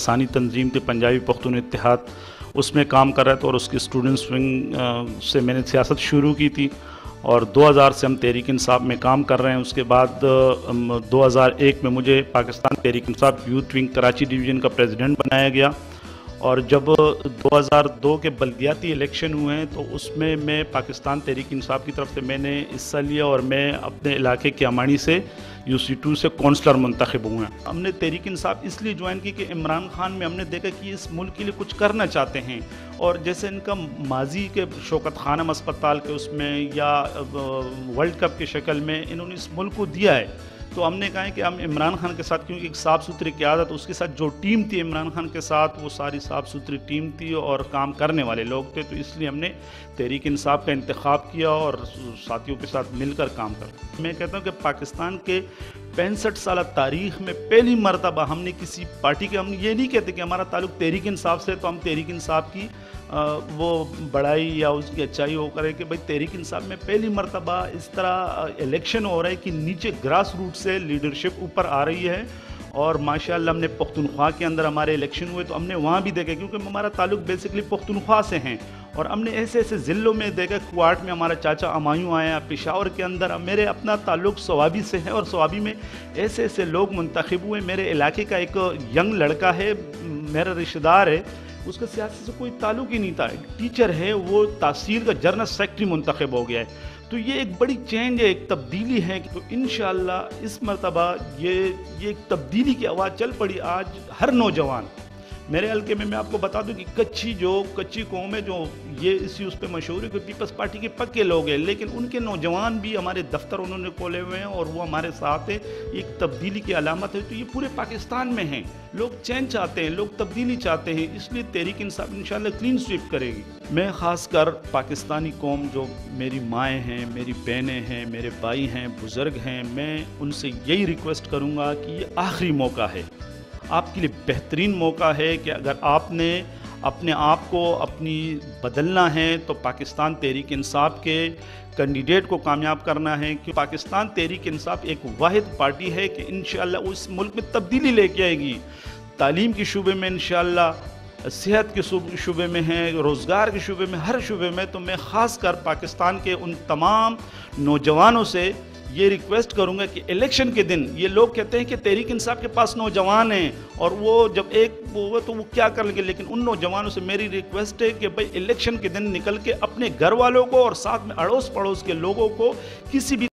सानी तंजीम थी पंजाबी पख्तून इतिहाद उसमें काम कर रहे थे और उसकी स्टूडेंट्स विंग से मैंने सियासत शुरू की थी और 2000 से हम तहरीक इंसाफ में काम कर रहे हैं। उसके बाद 2001 में मुझे Pakistan Tehreek Insaf youth wing Karachi division का प्रेसिडेंट बनाया गया। और जब 2002 के बल्दियाती इलेक्शन हुए हैं तो उसमें मैं पाकिस्तान तहरीक इंसाफ की तरफ़ से मैंने हिस्सा लिया और मैं अपने इलाके के अमानी से यू सी टू से कौंसलर मंतखब हुए हैं। हमने तहरीक इंसाफ इसलिए ज्वाइन की कि इमरान खान में हमने देखा कि इस मुल्क के लिए कुछ करना चाहते हैं। और जैसे इनका माजी के शौकत खानम अस्पताल के उसमें या वर्ल्ड कप की शक्ल में इन्होंने इस मुल्क को दिया है। तो हमने कहा है कि हम इमरान खान के साथ, क्योंकि एक साफ़ सुथरी क्यादत, उसके साथ जो टीम थी इमरान खान के साथ, वो सारी साफ़ सुथरी टीम थी और काम करने वाले लोग थे तो इसलिए हमने तहरीक इंसाफ का इंतखब किया और साथियों के साथ मिलकर काम कर। मैं कहता हूँ कि पाकिस्तान के पैंसठ साल तारीख में पहली मरतबा हमने किसी पार्टी के, हम ये नहीं कहते कि हमारा ताल्लुक तहरीक इंसाफ से तो हम तहरीक इंसाफ की वो बड़ाई या उसकी अच्छाई हो करे कि भाई तहरीक इंसाफ में पहली मरतबा इस तरह इलेक्शन हो रहा है कि नीचे ग्रास रूट से लीडरशिप ऊपर आ रही है और माशाल्लाह हमने पख्तनख्वा के अंदर हमारे इलेक्शन हुए तो हमने वहाँ भी देखा क्योंकि हमारा ताल्लुक बेसिकली पख्तनख्वा से हैं और हमने ऐसे ऐसे ज़िलों में देखा, कुआट में हमारा चाचा अमायूँ आया पेशावर के अंदर मेरे अपना ताल्लुक सवाबी से है और सवाबी में ऐसे ऐसे लोग मंतखब हुए, मेरे इलाके का एक यंग लड़का है, मेरा रिश्तेदार है उसका सियासी से कोई ताल्लुक ही नहीं था। एक टीचर है, वो तासीर का जर्नल सेक्रेटरी मंतखब हो गया है। तो ये एक बड़ी चेंज है, एक तब्दीली है तो इन इस मरतबा ये ये एक तब्दीली की आवाज़ चल पड़ी आज हर नौजवान। मेरे हल्के में मैं आपको बता दूँ कि कच्ची जो, कच्ची कौम है जो, ये इसी उस पर मशहूर है कि पीपल्स पार्टी के पक्के लोग हैं, लेकिन उनके नौजवान भी हमारे दफ्तर उन्होंने खोले हुए हैं और वो हमारे साथ हैं एक तब्दीली की अलामत है तो ये पूरे पाकिस्तान में हैं। लोग चैन चाहते हैं, लोग तब्दीली चाहते हैं, इसलिए Tehreek Insaf in clean sweep करेगी। मैं ख़ास कर पाकिस्तानी कौम जो मेरी माएँ हैं, मेरी बहनें हैं, मेरे भाई हैं, बुज़ुर्ग हैं, मैं उनसे यही रिक्वेस्ट करूँगा कि ये आखिरी मौका है। आपके लिए बेहतरीन मौका है कि अगर आपने अपने आप को अपनी बदलना है तो पाकिस्तान तहरीक इंसाफ के कैंडिडेट को कामयाब करना है। कि पाकिस्तान तहरीक इंसाफ एक वाद पार्टी है कि इन उस मुल्क में तब्दीली लेके आएगी। तालीम के शुबे में इन सेहत के शुबे में है, रोज़गार के शुबे में, हर शुबे में तो मैं ख़ास कर पाकिस्तान के उन तमाम नौजवानों से ये रिक्वेस्ट करूँगा कि इलेक्शन के दिन, ये लोग कहते हैं कि तहरीक इंसाफ के पास नौजवान हैं और वो जब एक वो तो वो क्या कर लेंगे? लेकिन उन नौजवानों से मेरी रिक्वेस्ट है कि भाई इलेक्शन के दिन निकल के अपने घर वालों को और साथ में अड़ोस पड़ोस के लोगों को किसी भी